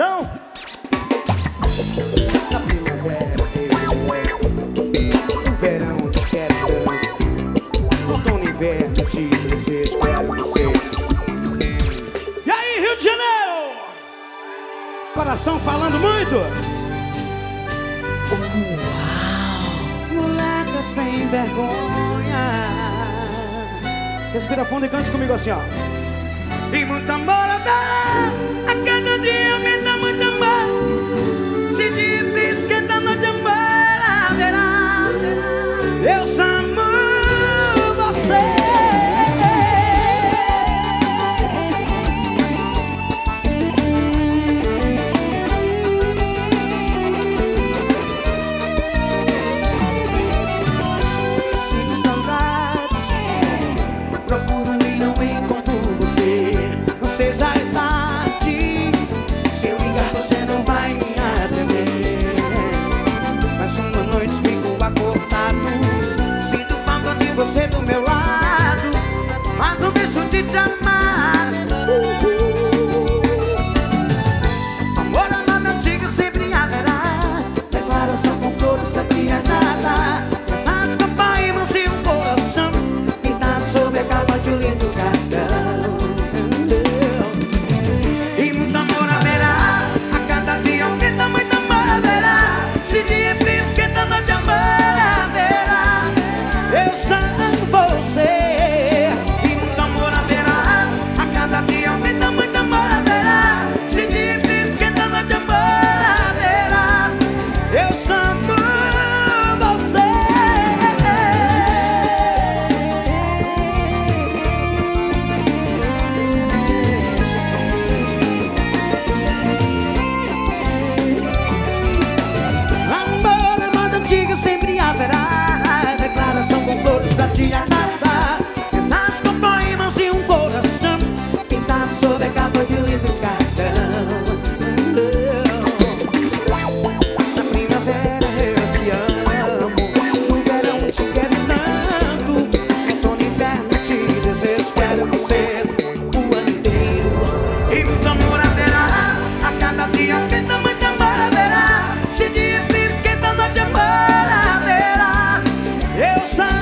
Não! Na primavera eu erro, no verão te quero o outono e inverno te desejo, quero você. E aí, Rio de Janeiro? Coração falando muito? Uau! Moleca sem vergonha. Respira fundo e cante comigo assim, ó. E muita morada. briga sempre haverá Declaração com flores pra te agradar Mensagens com poemas e um coração Pintado sobre a capa de um livro cartão. Na primavera eu te amo No verão te quero tanto No inverno te desejo, quero você cosa